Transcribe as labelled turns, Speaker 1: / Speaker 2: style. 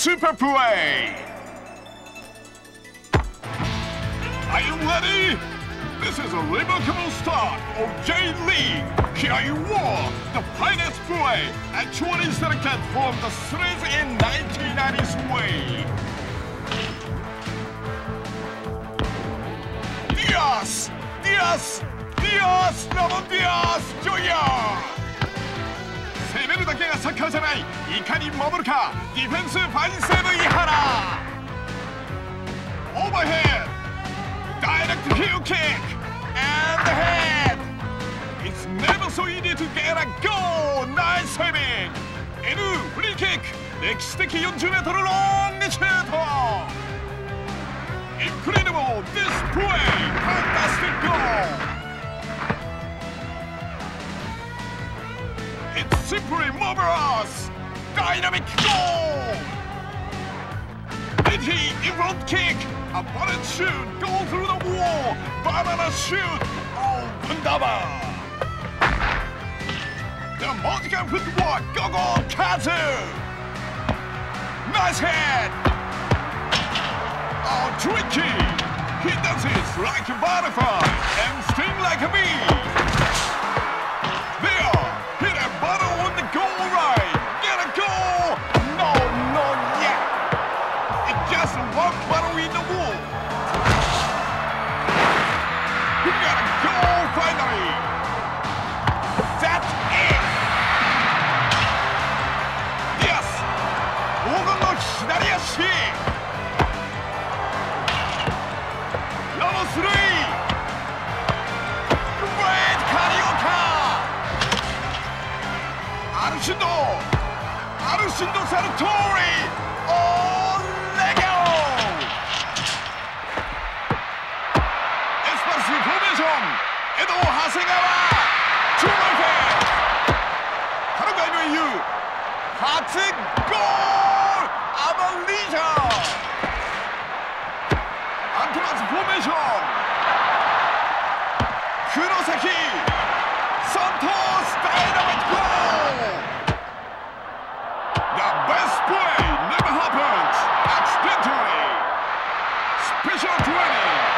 Speaker 1: super play. Are you ready? This is a remarkable start of J-League. Here War, the finest play, actually selected from the series in 1990s way. Diaz! Diaz! Diaz! Double Diaz! Junior! だけがサッカーじゃないいかに守るかディフェンスファインセーブ井原オーバーヘッドダイレクトヒーキックエンドヘッド head It's never so easy to get a goal nice saving フリーキック歴史的 40m ロングシュートインクレディブル this It's simply marvelous! Dynamic goal! Edgy in front kick! Opponent shoot! Go through the wall! Banana shoot! Oh, wunderbar! The Mohican footwork! Go Kazu! Nice head! Oh, tricky! He does it like a butterfly 左足ラモス・ルイ Great カリオカアルシンドアルシンド・サルトーリオーレガオエスパルスフォーメーション江戸長谷川中盤フェカルガイの英雄初ゴール黒崎サントスダイナミックゴー The best play never happens. Accidentally Special training.